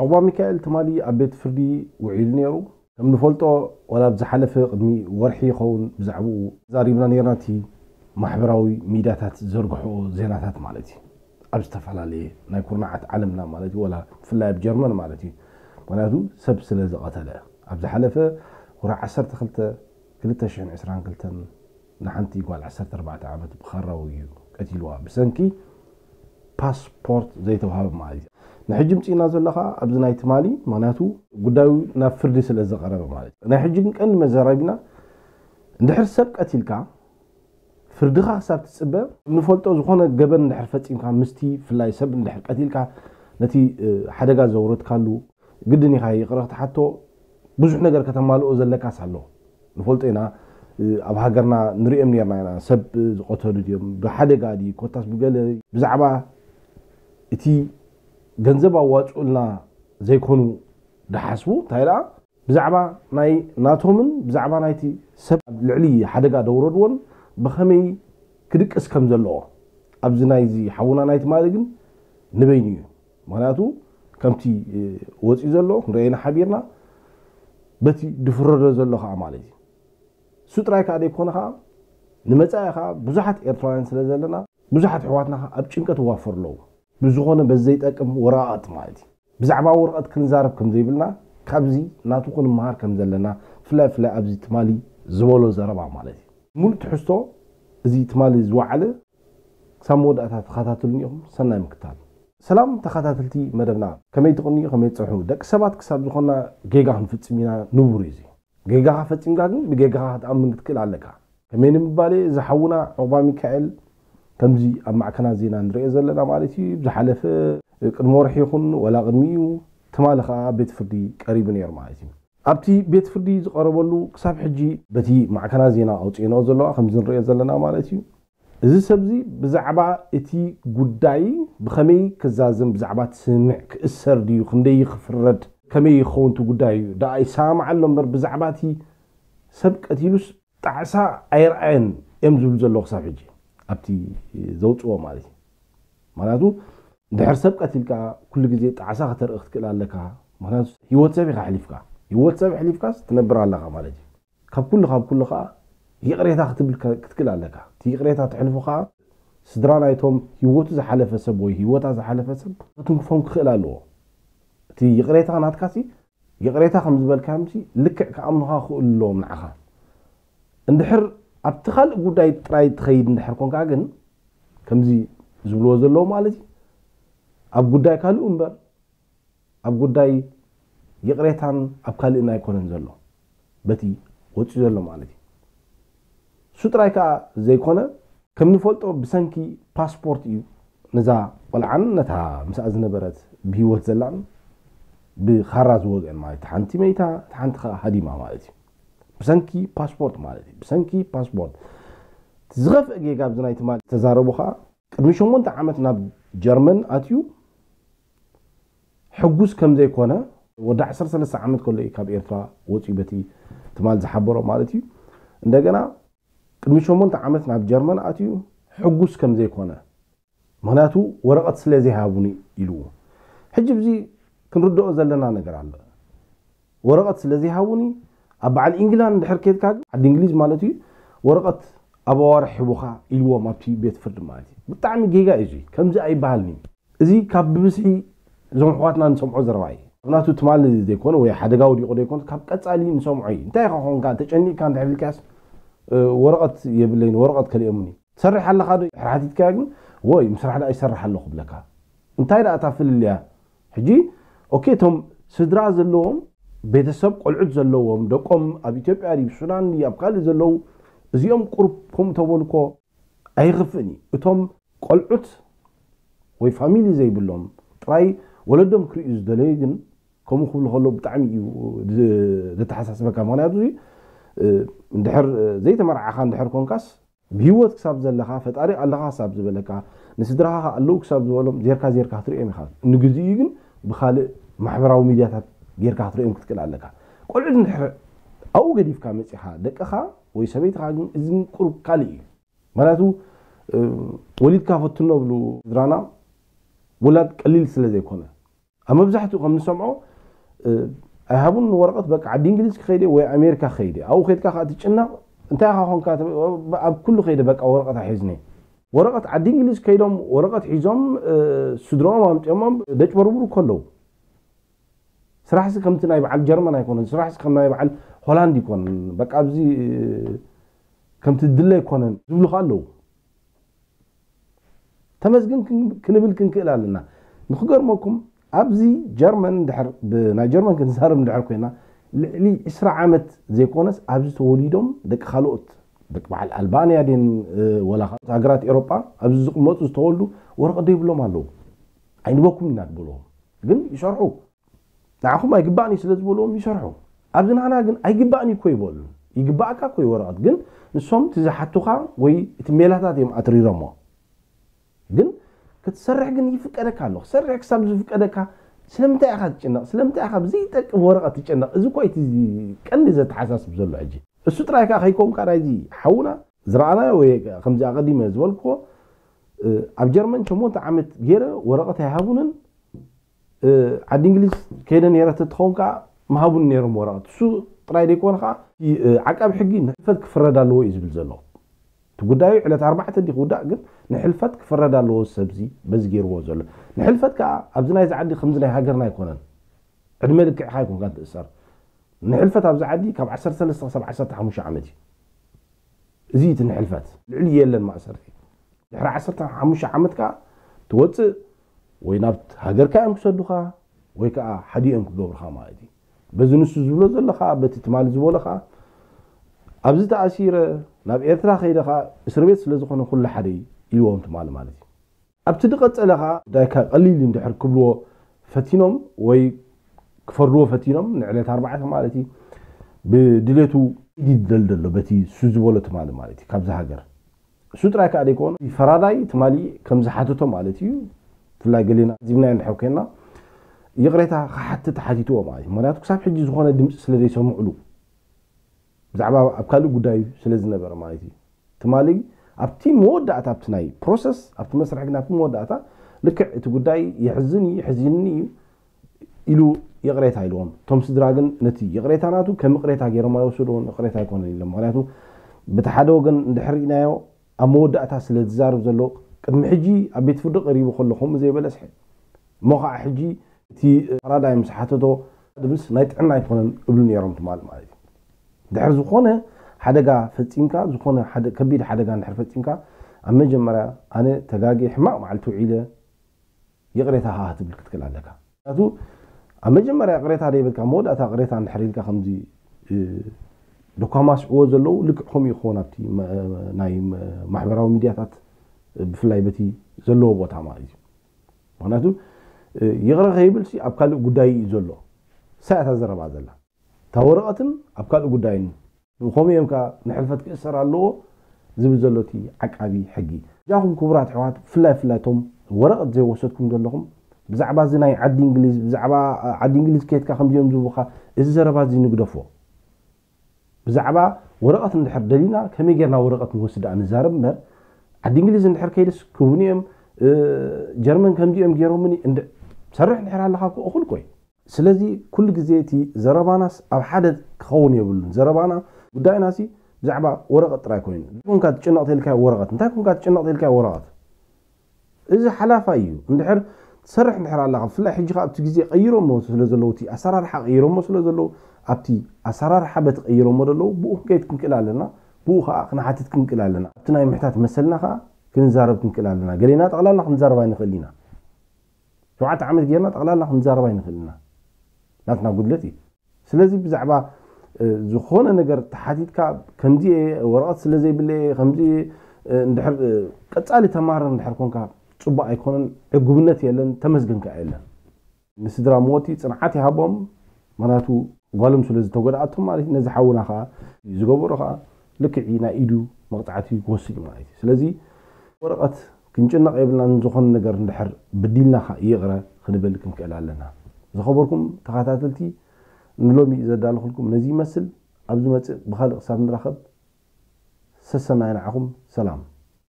أبا ميكائيل تمالي أبيت فردي وعيل نيرو كم نفلتو ولا بزحلف قدمي ورحي خون بزعبو من نيراتي محبراوي ميداتات زرقحو زيناتات مالتي أبستفعل عليه نايكورنا عت علمنا مالتي ولا فلاي بجرمان مالتي ونادو سب سلزة قتلة أبزحلف ورا عسر تخلت كلتا شعن عسران قلتا نحنتي قوال عسر تربعة عامة بخارة ويو كتلوها بسنكي باسبورت زي توهاب مالتي ንሕጂ ምፅኢና ዘሎ ከዓ ኣብዚ ናይ ትማሊ ምክንያቱ ጉዳዩ ናብ ፍርዲ ስለ ዝቐረበ ማለት እዩ ናይ ሕጂ ግን ቀንዲ መዘራቢና እንድሕር ሰብ ቀቲልካ ፍርድኻ ክሳብ ትፅበ ንፈልጦ ዝኾነ ገበን እንድሕር ፈፂምካ ምስቲ ብፍላይ ሰብ እንድሕር ቀቲልካ ነቲ ሓደጋ ዘውረድካሉ ግድን ኢኻ ይቕረ ክትሓቶ ብዙሕ ነገር ከተማልኦ ዘለካስ ኣለዎ ንፈልጦ ኢና ኣብ ሃገርና ንሪኦም ነርና ኢና ሰብ ዝቆተሉ ድዮም ብሓደጋ ድዩ ኮታስ ብገለ ብዛዕባ እቲ ገንዘብ ኣዋፅኡልና ዘይኮኑ ድሓስቡ እንታይ ደኣ ብዛዕባ ናይ ናቶምን ብዛዕባ ናይቲ ሰብ ልዕሊ ሓደጋ ደውረድዎን ብኸመይ ክድቅስ ከም ዘለዎ ኣብዚ ናይዚ ሓውና ናይቲ ማለት ግን ንበይኒ እዩ ምክንያቱ ከምቲ ወፂኡ ዘሎ ክንሪአና ሓቢርና በቲ ድፍረዶ ዘሎ ከዓ ማለት እዩ እሱ ጥራይ ከዓ ደይኮነ ከዓ ንመፃኢ ከዓ ብዙሓት ኤርትራውያን ስለ ዘለና ብዙሓት ኣሕዋትና ኣብ ጭንቀት ዋፈር ኣለዉ بزخونه بزيتقم ورقات مالتي بزعبا ورقات كنزارب كم بلنا كابزي ناتو كن مهار كم زلنا فلا فلا ابزي تمالي زولو زربا مالتي مول تحسو ازي تمالي زوعله سامود وداتا تخاتاتلني يوم سنة مكتال سلام تخاتاتلتي مدبنا كمي تقني كمي تصحو دك سبات كساب زخونه جيغا هنفصمينا نبر يزي جيغا فصمغا بجيغا هتأمن تكل عليك كمين مبالي زحونا عقبا ميكائيل كمزي أم معكنا زينا نريز لنا مالتي بزحلفة المورحي يخن ولا غنميو تمالخا بيت فردي قريب نير مالتي أبتي بيت فردي زقربلو كساب حجي بتي معكنا زينا أو تينا زلوا خمزين ريز لنا مالتي إذا سبزي بزعبا إتي قداي بخمي كزازم بزعبا تسمع كأسر ديو خندي خفرد كمي يخون تو قداي دا أي سامع اللمر بزعباتي سبك أتيلوس تعسا أير أين يمزل زلوخ صافي جي ኣብቲ ዘውፅኦ ማለት እዩ ምክንያቱ ድሕር ሰብ ቀትልካ ኩሉ ግዜ ጣዕሳ ክተርኢ ክትክእል ኣለካ ምክንያቱ ሂወት ሰብ ኢካ ሕሊፍካ ሂወት ሰብ ሕሊፍካስ ትነብር ኣለካ ማለት እዩ ካብ ኩሉ ካብ ኩሉ ከዓ ይቕሬታ ክትክእል ኣለካ እቲ ይቕሬታ ትሕልፉ ከዓ ስድራ ናይቶም ሂወቱ ዝሓለፈ ሰብ ወይ ሂወታ ዝሓለፈ ሰብ ክትንክፎም ክኽእል ኣለዎ እቲ ይቕሬታ ናትካሲ ይቕሬታ ከም ዝበልካ ምሲ ልክዕ ከኣምኑካ ክኽእል ኣለዎም ንዓኻ እንድሕር ኣብቲ ካልእ ጉዳይ ጥራይ ትኸይድ እንድሕር ኮንከዓ ግን ከምዚ ዝብልዎ ዘለዎ ማለት እዩ ኣብ ጉዳይ ካልኡ እምበር ኣብ ጉዳይ የቕሬታን ኣብ ካልእ ና ይኮነን ዘሎ በቲ ወፅኡ ዘሎ ማለት እዩ እሱ ጥራይ ከዓ ዘይኮነ ከም ንፈልጦ ብሰንኪ ፓስፖርት እዩ ነዛ ቆልዓን ነታ ምስኣ ዝነበረት ብሂወት ዘላን ብካራ ዝወግአን ማለት እዩ ሓንቲ መይታ እቲ ሓንቲ ከዓ ሃዲማ ማለት እዩ ብሰንኪ ፓስፖርት ማለት እዩ ብሰንኪ ፓስፖርት ዝኸፍአ ጌጋ ብዚ ናይ ትማል ዝተዛረቡ ከዓ ቅድሚ 8 ዓመት ናብ ጀርመን ኣትዩ ሕጉስ ከም ዘይኮነ ወዲ 13 ዓመት ከሎ እዩ ካብ ኤርትራ ወፂኡ በቲ ትማል ዝሓበሮ ማለት እዩ እንደገና ቅድሚ 8 ዓመት ናብ ጀርመን ኣትዩ ሕጉስ ከም ዘይኮነ ምክንያቱ ወረቐት ስለ ዘይሃቡኒ ኢልዎ ሕጂ ብዚ ክንርድኦ ዘለና ነገር ኣሎ ወረቐት ስለ ዘይሃቡኒ أبا على إنجلان دحر كيد كاك عد إنجليز مالتي ورقت أبا وارح بوخا إلوا ما بتي بيت فرد مالتي بتعمي جيجا إجي كم زي أي بالني إزي كاب بسي زم حواتنا نسمع زرواي ناتو تمال دي ديكون ويا حدا قاودي قدي يكون كاب كتسالي نسمع عي إنت يا خون كان تجني كان دحر الكاس ورقت يبلين ورقت كلامني سرح الله خادو حراتي كاجن وي مسرح لا يسرح الله قبلك إنت يا أتافل ليه حجي أوكي تم سدراز اللوم ቤተሰብ ቆልዑት ዘለዎም ደቆም ኣብ ኢትዮጵያ ድብ ሱዳን ኣብ ካልእ ዘለው እዚኦም ቁርብኩም ተበልኮ ኣይኽፍእን እዩ እቶም ቆልዑት ወይ ፋሚሊ ዘይብሎም ጥራይ ወለዶም ክርእዩ ዝደለዩ ግን ከምኡ ክብሉ ከሎ ብጣዕሚ እዩ ዘተሓሳስበካ ምክንያቱ እዚ እንድሕር ዘይተመርዓኻ እንድሕር ኮንካስ ብሂወት ክሳብ ዘለካ ፈጣሪ ኣለካ ክሳብ ዝበለካ ንስድራኻ ኣለው ክሳብ ዝበሎም ዜርካ ዜርካ ክትሪኦም ኢኻ ንግዚኡ ግን ብካልእ ማሕበራዊ ሚድያታት غير كه تريهم كتكل على كا كل عند حر أو قديف كام يصير حد دك أخا ويسبيت خاجن إذن كرب كالي مراتو ولد كه فتنا بلو درانا ولد قليل سلة زي كنا أما بزحتو قام نسمعه أهابون ورقة بك عاد إنجلس خيدة ويا أمريكا خيدة أو خيد كه خاتش إنه أنت ها هون كاتب أب كله خيدة بك أو ورقة حزني ورقة عاد إنجلس كيدهم ورقة حزام سدرام أم تمام دش بربرو كله ስራሕሲ ከምቲ ናይ በዓል ጀርመን ኣይኮነን ስራሕሲ ከም ናይ በዓል ሆላንድ ይኮነን በቃ ኣብዚ ከምቲ ድለ ይኮነን ዝብሉካ ኣለዉ ተመስግን ክንብል ክንክእል ኣለና ንክገርመኩም ኣብዚ ጀርመን ናይ ጀርመን ክንዛርብ እንድሕር ኮይና ልዕሊ 20 ዓመት ዘይኮነስ ኣብዚ ተወሊዶም ደቂ ካልኦት ደቂ በዓል ኣልባንያ ድን ወላ ካልኦት ሃገራት ኤሮጳ ኣብዚ ዝቕመፁ ዝተወልዱ ወረቀዶ ይብሎም ኣለዉ ኣይንበኩም ኢና ትብልዎም ግን ይሰርሑ نعم ما يقبعني سلز بولهم يشرحوا أجن أنا أجن أي قبعني كوي بولن يقبعك كوي ورات جن نسهم تزحتوها وي تميلها تاتي يوم أتري رما جن كتسرح جن يفك أدك الله سرح كسب يفك أدك سلم تأخذ جنا سلم تأخذ زيتك ورقة جنا إذا كويت كان إذا تحسس بزول عجي السطر هيك أخيكم كرادي حونا زرعنا وي خمسة قديمة زولكو أبجرمن شو مو تعمت غير ورقة هابونن عاد انجليز كاين نيرة تتخون كاع ما هابون نيرهم وراه تسو طراي ديكون كاع عقاب حقي نحلفات كفرد الله يزبل زلو تقداي على اربعة دي غدا قلت نحلفات كفرد الله سبزي بس غير وزل نحلفات كاع ابزنا اذا عندي خمس لا هاجرنا يكون الملك حيكون قد اسر نحلفات ابز عندي كاب 10 3 7 10 15 عامتي زيت نحلفات العليا لا ما اسرتي راه 10 15 عامتك توت ወይ ናብ ሃገርካ እዮም ክሰዱካ ወይ ከዓ ሓደ እዮም ክገብሩካ ማለት እዩ በዚ ንሱ ዝብሎ ዘሎ ከዓ በቲ ትማል ዝበሎ ከዓ ኣብዚ ተኣሲረ ናብ ኤርትራ ከይደ ከዓ እስር ቤት ስለ ዝኾነ ኩሉ ሓደ ኢልዎም ትማል ማለት እዩ ኣብቲ ድቐፀለ ከዓ ዳይካ ቀሊል እንድሕር ክብልዎ ፈቲኖም ወይ ክፈርድዎ ፈቲኖም ንዕለት ኣርባዕተ ማለት እዩ ብድሌቱ ይድደል ዘሎ በቲ እሱ ዝበሎ ትማሊ ማለት እዩ ካብዚ ሃገር እሱ ጥራይ ከዓ ደይከሆኑ ፈራዳይ ትማሊ ከም ዝሓተቶ ማለት እዩ ብፍላይ ገሊና ዚብና ንሕው ኮይና ይቕሬታ ክሓትት ሓቲትዎ ማለት እዩ ምክንያቱ ክሳብ ሕጂ ዝኾነ ድምፂ ስለዘይሰምዕሉ ብዛዕባ ኣብ ካልእ ጉዳይ ስለዝነበረ ማለት እዩ ትማሊ ኣብቲ መወዳእታ ኣብቲ ናይ ፕሮሰስ ኣብቲ መስርሒ ግን ኣብቲ መወዳእታ ልክዕ እቲ ጉዳይ የሕዝን እዩ ሕዚኒ እዩ ኢሉ ይቕሬታ ኢልዎም እቶም ስድራ ግን ነቲ ይቕሬታ ናቱ ከም ቅሬታ ገይሮም ኣይወስድዎን ቅሬታ ኣይኮነን ኢሎም ምክንያቱ በቲ ሓደ ወገን እንድሕር ኢናዮ ኣብ መወዳእታ ስለ ዝዛርብ ዘሎ قدمي حجي عبيت فرد قريب وخلو خم زي بلسح مخا حجي تي فرادا مسحته دو دبس نايت عنا يكونن قبل نيرم تمال مالي دحر زخونة حدقا فتينكا زخونة حد كبير حدقا نحر فتينكا أما جمرة أنا تجاجي حماق مع التوعيلة يقريتها ها تبلك تكل عليك هذا أما جمرة قريتها ريب الكامود أتا قريتها نحر لك خمزي إيه دوكا ماس اوزلو لك خمي خونا تي ما نايم محبرة وميدياتات ብፍላይ በቲ ዘለዎ ቦታ ማለት እዩ ምክንያቱ ይቕረ ከይብል ኣብ ካልእ ጉዳይ እዩ ዘሎ ሳያታ ዘረባ ዘላ እታ ወረቐትን ኣብ ካልእ ጉዳይን ከምኡ እዮም ከዓ ንሕልፈት ክእሰር ኣለዎ ዝብል ዘሎ እቲ ዓቃቢ ሕጊ እጃኹም ክቡራት ኣሕዋት ብፍላይ ብፍላይ ቶም ወረቐት ዘይወሰድኩም ዘለኹም ብዛዕባ እዚ ናይ ዓዲ እንግሊዝ ብዛዕባ ዓዲ እንግሊዝ ከትካ ከምዚኦም ዝብካ እዚ ዘረባ እዚ ንግደፎ ብዛዕባ ወረቐት ንድሕር ደሊና ከመይ ጌርና ወረቐት ንወስድ ንዛረብ እምበር عد إنجليز نحر كيدس كونيم جرمن كم ديم جيرومني عند سرح نحر على حقه أخل كوي سلازي كل جزيتي زرباناس أو حد خون يبلون زربانا بدأ ناسي بزعبا ورقة راكوين كون كات تشنق تلك ورقة أنت كون كات تشنق تلك ورقة إذا حلافة أيو نحر سرح نحر على حقه فلاح يجي أبتي جزي غيرهم مو سلازلوتي أسرار حق غيرهم مو سلازلو أبتي أسرار حبت غيرهم مو دلو بوه كيت كون بوها اقنا حتت كنقل لنا تنا محتات مسلنا خا كنزارب كنقل لنا قلينا تقلال نخ نزارب اين خلينا شعات عمل ديالنا تقلال نخ نزارب اين خلينا لاتنا قدلتي سلازي بزعبا زخونا نقر تحاتيت كا كمدي ورقات سلازي بلي خمدي ندحر قطالي تمار ندحر كون كا صبا ايكونن عقوبنت يلن تمزغن كا يلن مسدرا موتي صنعاتي هابوم مناتو غالم سلازي توغدا اتو مالي نزحونا خا يزغبرو خا لك عينا إدو مقطعتي قوسي مايتي سلزي ورقة كنجنا قبلنا نزخن نجر نحر بديلنا يغرى خنبل لكم كألا لنا زخبركم تخاتاتلتي نلومي إذا دال خلكم نزي مثل أبزمت بخلق سامن رخب سسنا عليكم سلام